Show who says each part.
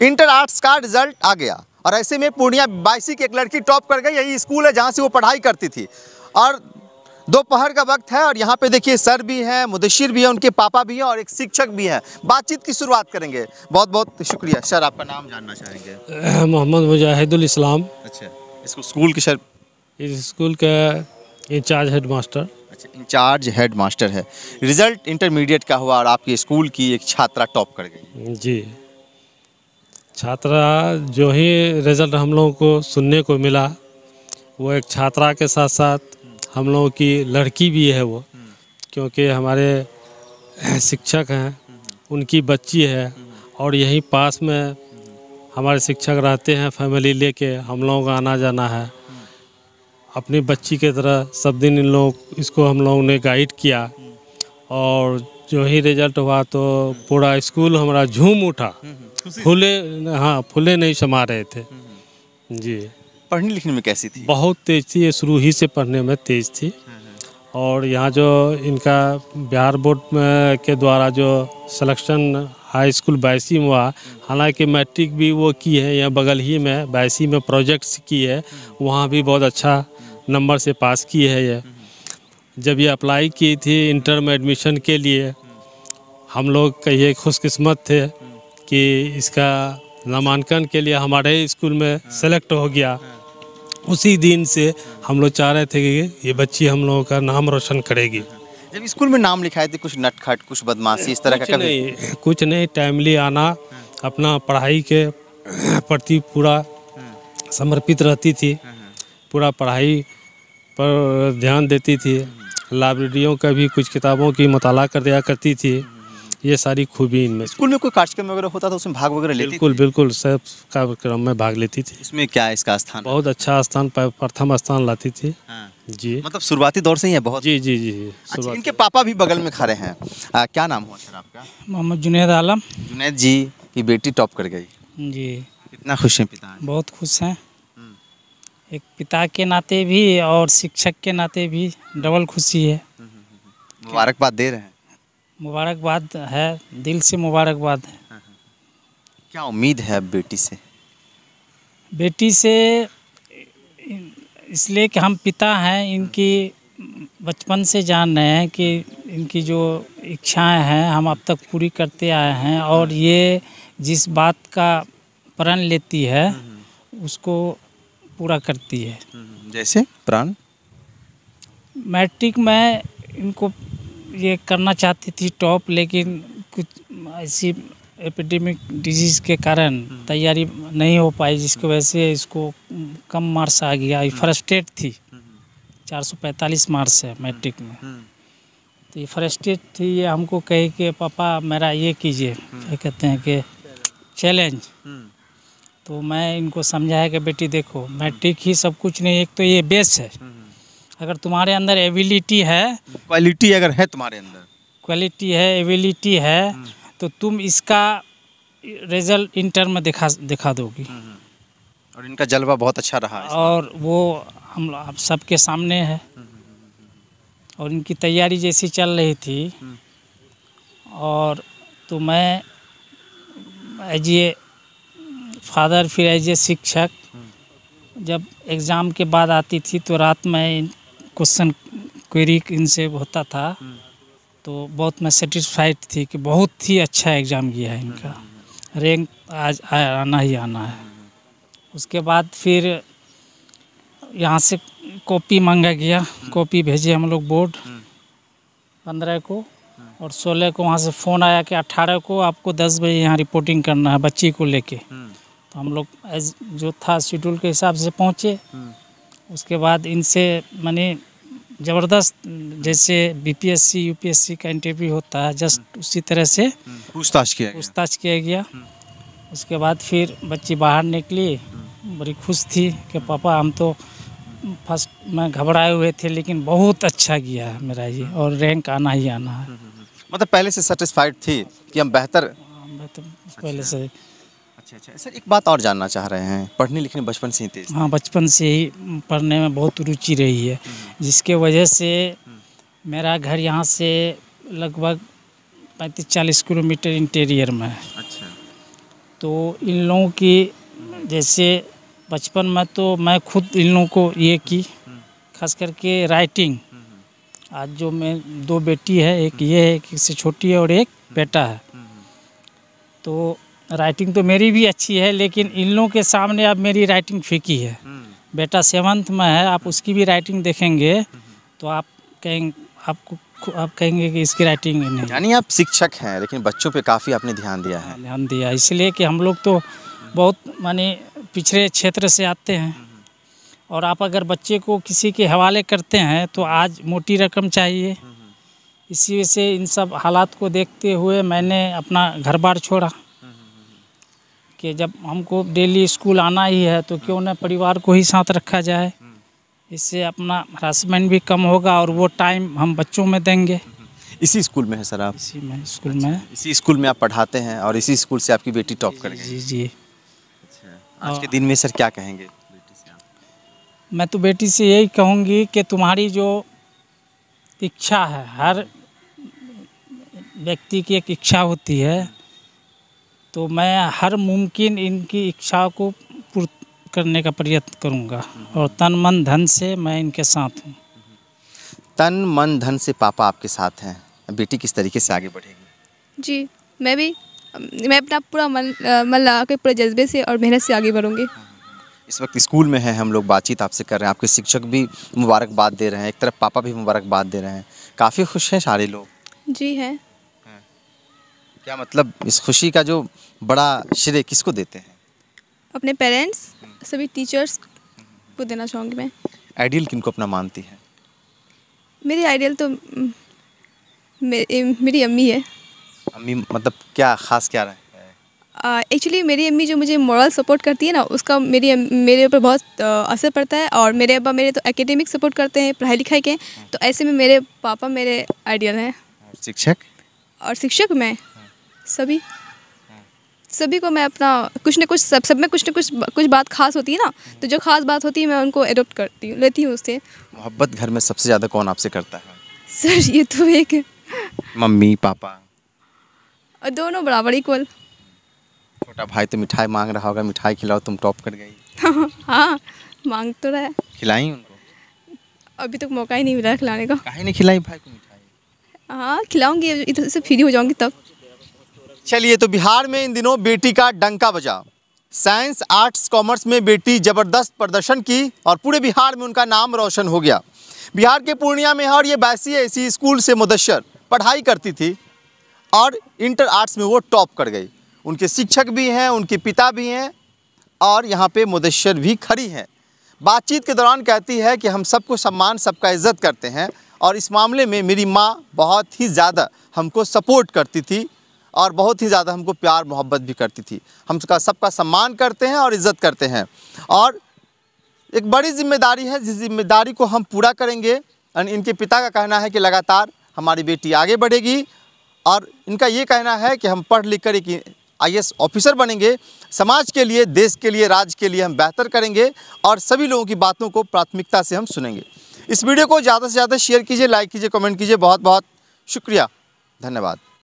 Speaker 1: Inter arts का result आ गया और ऐसे में पूर्णिया बाईसी की एक लड़की टॉप कर गई, यही स्कूल है जहाँ से वो पढ़ाई करती थी। और दोपहर का वक्त है और यहाँ पे देखिए सर भी हैं मुदशिर भी हैं उनके पापा भी हैं और एक शिक्षक भी हैं। बातचीत की शुरुआत करेंगे। बहुत बहुत शुक्रिया। सर आपका नाम जानना चाहेंगे?
Speaker 2: मोहम्मद मुजाहिदुल इस्लाम।
Speaker 1: अच्छा। इसको स्कूल के सर?
Speaker 2: इस स्कूल का इंचार्ज हेड मास्टर
Speaker 1: अच्छा इंचार्ज हेड मास्टर है। रिज़ल्ट इंटरमीडिएट का हुआ और आपके स्कूल की एक छात्रा टॉप कर गई।
Speaker 2: जी। छात्रा जो ही रिज़ल्ट हम लोगों को सुनने को मिला वो एक छात्रा के साथ साथ हम लोगों की लड़की भी है वो क्योंकि हमारे शिक्षक हैं उनकी बच्ची है और यहीं पास में हमारे शिक्षक रहते हैं फैमिली लेके हम लोगों का आना जाना है। अपनी बच्ची की तरह सब दिन इन लोग इसको हम लोगों ने गाइड किया और जो ही रिज़ल्ट हुआ तो पूरा स्कूल हमारा झूम उठा। फूले हाँ फूले नहीं समा रहे थे। जी।
Speaker 1: पढ़ने लिखने में कैसी थी?
Speaker 2: बहुत तेज थी, ये शुरू ही से पढ़ने में तेज थी। और यहाँ जो इनका बिहार बोर्ड के द्वारा जो सिलेक्शन हाई स्कूल बाईसी में हुआ, हालाँकि मैट्रिक भी वो की है, यहाँ बगल ही में बाईसी में प्रोजेक्ट्स की है, वहाँ भी बहुत अच्छा नंबर से पास की है ये। जब ये अप्लाई की थी इंटर में एडमिशन के लिए, हम लोग कहिए खुशकिस्मत थे कि इसका नामांकन के लिए हमारे स्कूल में सेलेक्ट हो गया। उसी दिन से हम लोग चाह रहे थे कि ये बच्ची हम लोगों का नाम रोशन करेगी।
Speaker 1: जब स्कूल में नाम लिखाए थे कुछ नटखट कुछ बदमाशी इस तरह का कभी?
Speaker 2: नहीं कुछ नहीं टाइमली आना अपना पढ़ाई के प्रति पूरा समर्पित रहती थी। पूरा पढ़ाई पर ध्यान देती थी। लाइब्रेरियों का भी कुछ किताबों की मताला कर दिया करती थी। ये सारी खूबी इनमें
Speaker 1: स्कूल में कोई कार्यक्रम वगैरह होता था उसमें भाग वगैरह लेती
Speaker 2: बिल्कुल बिल्कुल सब कार्यक्रम में भाग लेती थी?
Speaker 1: इसमें क्या है इसका स्थान
Speaker 2: बहुत अच्छा स्थान प्रथम स्थान लाती थी।
Speaker 1: हाँ।
Speaker 2: जी।
Speaker 1: मतलब शुरुआती दौर से ही है बहुत?
Speaker 2: जी जी जी
Speaker 1: अच्छा, इनके पापा भी बगल में खड़े हैं। आ, क्या नाम हुआ सर आपका?
Speaker 3: मोहम्मद जुनेद आलम।
Speaker 1: जुनेद जी की बेटी टॉप कर गई।
Speaker 3: जी।
Speaker 1: कितना खुश हैं पिता?
Speaker 3: बहुत खुश हैं। एक पिता के नाते भी और शिक्षक के नाते भी डबल खुशी है।
Speaker 1: मुबारकबाद दे रहे हैं।
Speaker 3: मुबारकबाद है दिल से मुबारकबाद है।
Speaker 1: क्या उम्मीद है अब बेटी से?
Speaker 3: बेटी से इसलिए कि हम पिता हैं इनकी बचपन से जान रहे हैं कि इनकी जो इच्छाएँ हैं हम अब तक पूरी करते आए हैं और ये जिस बात का प्रण लेती है उसको पूरा करती है।
Speaker 1: जैसे प्राण?
Speaker 3: मैट्रिक में इनको ये करना चाहती थी टॉप लेकिन कुछ ऐसी एपिडेमिक डिज़ीज़ के कारण तैयारी नहीं हो पाई जिसकी वजह से इसको कम मार्क्स आ गया। ये फर्स्टेड थी। 445 मार्क्स है मैट्रिक में। तो ये फर्स्टेड थी ये हमको कहे कि पापा मेरा ये कीजिए। क्या कहते हैं कि चैलेंज। तो मैं इनको समझाया कि बेटी देखो मैट्रिक ही सब कुछ नहीं एक तो ये बेस है। अगर तुम्हारे अंदर एबिलिटी है
Speaker 1: क्वालिटी अगर है तुम्हारे अंदर।
Speaker 3: क्वालिटी है एबिलिटी है तो तुम इसका रिज़ल्ट इंटर में दिखा दिखा दोगी।
Speaker 1: और इनका जलवा बहुत अच्छा रहा
Speaker 3: और वो हम आप सबके सामने है। और इनकी तैयारी जैसी चल रही थी। और तो मैं एज ए फादर फिर एज ए शिक्षक जब एग्ज़ाम के बाद आती थी तो रात में क्वेश्चन क्वेरी इनसे होता था। तो बहुत मैं सेटिस्फाइड थी कि बहुत ही अच्छा एग्ज़ाम किया है इनका। रैंक आज आना ही आना है। उसके बाद फिर यहाँ से कॉपी मांगा गया। कॉपी भेजे हम लोग बोर्ड पंद्रह को और सोलह को वहाँ से फ़ोन आया कि अट्ठारह को आपको दस बजे यहाँ रिपोर्टिंग करना है बच्ची को लेके। तो हम लोग एज जो था शेड्यूल के हिसाब से पहुँचे। उसके बाद इनसे मैंने ज़बरदस्त जैसे बीपीएससी यूपीएससी का इंटरव्यू होता है जस्ट उसी तरह से
Speaker 1: पूछताछ किया
Speaker 3: पूछताछ किया गया। उसके बाद फिर बच्ची बाहर निकली बड़ी खुश थी कि पापा हम तो फ़र्स्ट में घबराए हुए थे लेकिन बहुत अच्छा गया है मेरा ये और रैंक आना ही आना है।
Speaker 1: मतलब पहले से सेटिस्फाइड थी कि हम बेहतर
Speaker 3: तो पहले से
Speaker 1: अच्छा अच्छा। सर एक बात और जानना चाह रहे हैं। पढ़ने लिखने बचपन से ही तेज
Speaker 3: हाँ बचपन से ही पढ़ने में बहुत रुचि रही है जिसके वजह से मेरा घर यहाँ से लगभग पैंतीस चालीस किलोमीटर इंटीरियर में है।
Speaker 1: अच्छा।
Speaker 3: तो इन लोगों की जैसे बचपन में तो मैं खुद इन लोगों को ये की खास करके राइटिंग। आज जो मैं दो बेटी है एक ये है एक इससे छोटी है और एक बेटा है। तो राइटिंग तो मेरी भी अच्छी है लेकिन इन लोगों के सामने अब मेरी राइटिंग फीकी है। बेटा सेवन्थ में है आप उसकी भी राइटिंग देखेंगे तो आप कहेंगे आपको आप कहेंगे कि इसकी राइटिंग नहीं।
Speaker 1: यानी आप शिक्षक हैं लेकिन बच्चों पे काफ़ी आपने ध्यान दिया है।
Speaker 3: ध्यान दिया इसलिए कि हम लोग तो बहुत माने पिछड़े क्षेत्र से आते हैं। और आप अगर बच्चे को किसी के हवाले करते हैं तो आज मोटी रकम चाहिए। इसी वजह से इन सब हालात को देखते हुए मैंने अपना घर बार छोड़ा। कि जब हमको डेली स्कूल आना ही है तो क्यों ना परिवार को ही साथ रखा जाए। इससे अपना हरासमेंट भी कम होगा और वो टाइम हम बच्चों में देंगे।
Speaker 1: इसी स्कूल में है सर आप?
Speaker 3: इसी में स्कूल में।
Speaker 1: इसी स्कूल में आप पढ़ाते हैं और इसी स्कूल से आपकी बेटी टॉप कर
Speaker 3: जी जी।
Speaker 1: आज के दिन में सर क्या कहेंगे
Speaker 3: मैं तो बेटी से यही कहूँगी कि तुम्हारी जो इच्छा है हर व्यक्ति की एक इच्छा होती है। तो मैं हर मुमकिन इनकी इच्छा को पूर्ण करने का प्रयत्न करूँगा और तन मन धन से मैं इनके साथ हूँ।
Speaker 1: तन मन धन से पापा आपके साथ हैं। बेटी किस तरीके से आगे बढ़ेगी?
Speaker 4: जी मैं भी मैं अपना पूरा मन मन लगा के पूरे जज्बे से और मेहनत से आगे बढ़ूँगी।
Speaker 1: इस वक्त स्कूल में है हम लोग बातचीत आपसे कर रहे हैं। आपके शिक्षक भी मुबारकबाद दे रहे हैं। एक तरफ़ पापा भी मुबारकबाद दे रहे हैं। काफ़ी खुश हैं सारे लोग।
Speaker 4: जी हैं।
Speaker 1: क्या मतलब इस खुशी का जो बड़ा श्रेय किसको देते हैं?
Speaker 4: अपने पेरेंट्स सभी टीचर्स को देना चाहूँगी मैं।
Speaker 1: आइडियल किनको अपना मानती है?
Speaker 4: मेरी आइडियल तो म, मे, मेरी अम्मी है।
Speaker 1: अम्मी मतलब क्या खास क्या रहे
Speaker 4: एक्चुअली uh, मेरी अम्मी जो मुझे मॉरल सपोर्ट करती है ना उसका मेरी मेरे ऊपर बहुत असर पड़ता है और मेरे अब्बा मेरे तो एकेडमिक सपोर्ट करते हैं पढ़ाई लिखाई के। तो ऐसे में मेरे पापा मेरे आइडियल हैं।
Speaker 1: शिक्षक?
Speaker 4: और शिक्षक मैं। सभी? सभी को मैं अपना कुछ न कुछ सब सब में कुछ न कुछ कुछ बात खास होती है ना तो जो खास बात होती है मैं उनको एडोप्ट करती हूँ लेती हूँ उससे।
Speaker 1: मोहब्बत घर में सबसे ज़्यादा कौन आपसे करता है?
Speaker 4: सर ये तो एक
Speaker 1: मम्मी पापा।
Speaker 4: और दोनों बराबर इक्वल
Speaker 1: छोटा भाई तो मिठाई मांग रहा होगा मिठाई खिलाओ तुम टॉप कर गई।
Speaker 4: हाँ मांग तो रहा है।
Speaker 1: खिलाई उनको?
Speaker 4: अभी तक तो मौका ही नहीं मिला खिलाने का।
Speaker 1: नहीं खिलाई भाई को मिठाई?
Speaker 4: हाँ खिलाऊँगी इधर से फ्री हो जाऊँगी तब।
Speaker 1: चलिए तो बिहार में इन दिनों बेटी का डंका बजा। साइंस, आर्ट्स, कॉमर्स में बेटी ज़बरदस्त प्रदर्शन की और पूरे बिहार में उनका नाम रोशन हो गया। बिहार के पूर्णिया में है और ये बैसी ऐसी स्कूल से मुदस्सर पढ़ाई करती थी और इंटर आर्ट्स में वो टॉप कर गई। उनके शिक्षक भी हैं, उनके पिता भी हैं और यहाँ पे मुदस्सर भी खड़ी हैं। बातचीत के दौरान कहती है कि हम सबको सम्मान, सबका इज़्ज़त करते हैं और इस मामले में मेरी माँ बहुत ही ज़्यादा हमको सपोर्ट करती थी। और बहुत ही ज़्यादा हमको प्यार, मोहब्बत भी करती थी। हम सबका सबका सम्मान करते हैं और इज़्ज़त करते हैं। और एक बड़ी ज़िम्मेदारी है, जिस ज़िम्मेदारी को हम पूरा करेंगे इनके पिता का कहना है कि लगातार हमारी बेटी आगे बढ़ेगी। और इनका ये कहना है कि हम पढ़ लिख कर एक आई ऑफिसर बनेंगे। समाज के लिए, देश के लिए, राज्य के लिए हम बेहतर करेंगे और सभी लोगों की बातों को प्राथमिकता से हम सुनेंगे। इस वीडियो को ज़्यादा से ज़्यादा शेयर कीजिए, लाइक कीजिए, कमेंट कीजिए। बहुत बहुत शुक्रिया। धन्यवाद।